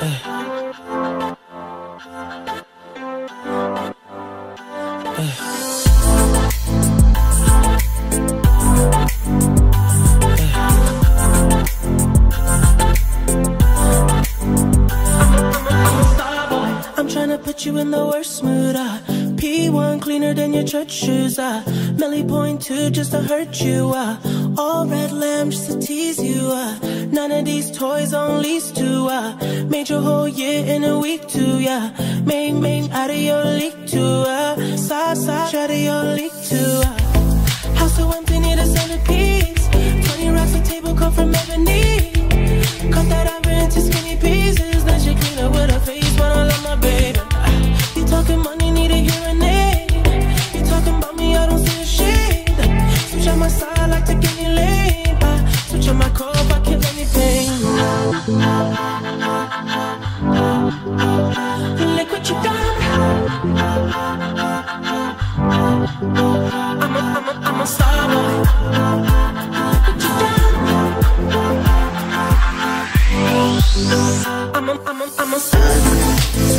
I'm trying to put you in the worst mood. Uh. P1 cleaner than your church shoes. Uh. Melly point two just to hurt you. Uh. All red lamb just to tease you. Uh. None of these toys on lease to. Uh. Made your whole year in a week too. Yeah. Make, make out of your leak too. Uh. Side, side, out of your leak too. Uh. House so empty, need a centerpiece. 20 racks of table come from ebony. Cut that ivory into skinny pieces. I'm a, I'm a, I'm a star? I'm a, I'm a, I'm a.